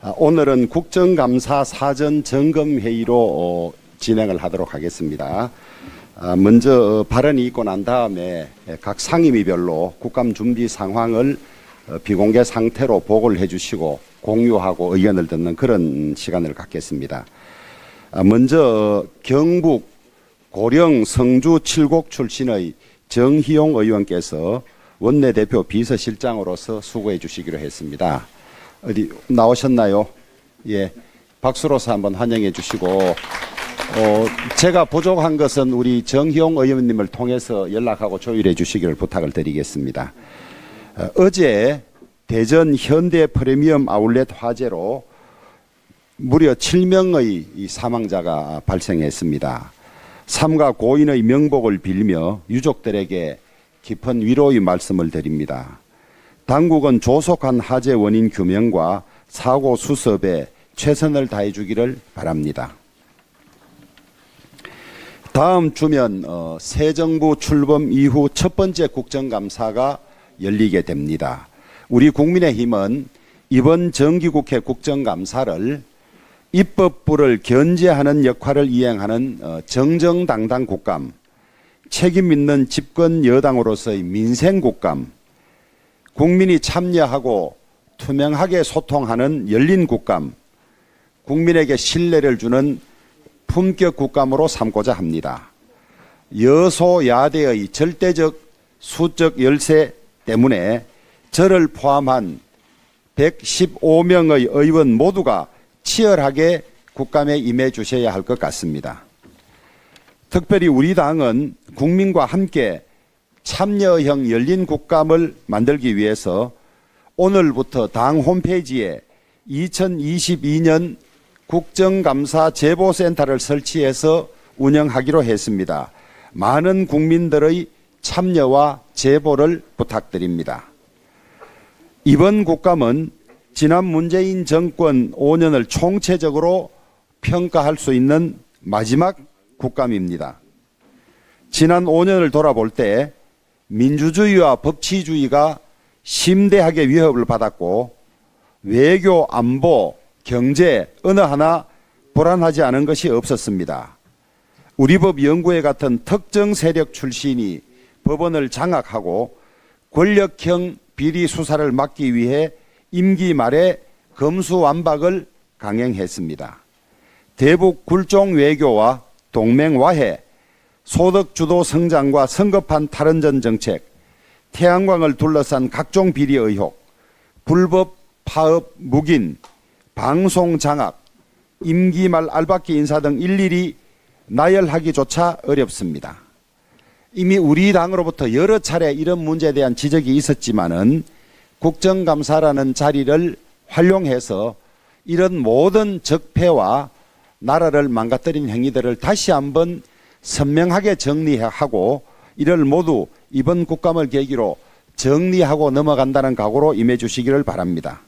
아, 오늘은 국정감사 사전 점검 회의로 어, 진행을 하도록 하겠습니다. 아, 먼저 어, 발언이 있고 난 다음에 각 상임위별로 국감 준비 상황을 어, 비공개 상태로 보고를 해주시고 공유하고 의견을 듣는 그런 시간을 갖겠습니다. 아, 먼저 경북 고령 성주 칠곡 출신의 정희용 의원께서 원내대표 비서실장으로서 수고해 주시기로 했습니다. 어디 나오셨나요? 예. 박수로서 한번 환영해 주시고 어, 제가 부족한 것은 우리 정희용 의원님을 통해서 연락하고 조율해 주시기를 부탁을 드리겠습니다. 어, 어제 대전 현대 프리미엄 아울렛 화재로 무려 7명의 이 사망자가 발생했습니다. 삼가 고인의 명복을 빌며 유족들에게 깊은 위로의 말씀을 드립니다. 당국은 조속한 화재 원인 규명과 사고 수습에 최선을 다해 주기를 바랍니다. 다음 주면 어, 새 정부 출범 이후 첫 번째 국정감사가 열리게 됩니다. 우리 국민의힘은 이번 정기국회 국정감사를 입법부를 견제하는 역할을 이행하는 어, 정정당당 국감, 책임 있는 집권 여당으로서의 민생 국감, 국민이 참여하고 투명하게 소통하는 열린 국감, 국민에게 신뢰를 주는 품격 국감으로 삼고자 합니다. 여소야대의 절대적 수적 열세 때문에 저를 포함한 115명의 의원 모두가 치열하게 국감에 임해 주셔야 할 것 같습니다. 특별히 우리 당은 국민과 함께 참여형 열린 국감을 만들기 위해서 오늘부터 당 홈페이지에 2022년 국정감사 제보센터를 설치해서 운영하기로 했습니다. 많은 국민들의 참여와 제보를 부탁드립니다. 이번 국감은 지난 문재인 정권 5년을 총체적으로 평가할 수 있는 마지막 국감입니다. 지난 5년을 돌아볼 때 민주주의와 법치주의가 심대하게 위협을 받았고 외교, 안보, 경제 어느 하나 불안하지 않은 것이 없었습니다. 우리법 연구회 같은 특정 세력 출신이 법원을 장악하고 권력형 비리 수사를 막기 위해 임기 말에 검수완박을 강행했습니다. 대북 굴종 외교와 동맹 와해, 소득 주도 성장과 성급한 탈원전 정책, 태양광을 둘러싼 각종 비리 의혹, 불법 파업 묵인, 방송 장악, 임기 말 알박기 인사 등 일일이 나열하기조차 어렵습니다. 이미 우리 당으로부터 여러 차례 이런 문제에 대한 지적이 있었지만은 국정감사라는 자리를 활용해서 이런 모든 적폐와 나라를 망가뜨린 행위들을 다시 한번 선명하게 정리하고 이를 모두 이번 국감을 계기로 정리하고 넘어간다는 각오로 임해 주시기를 바랍니다.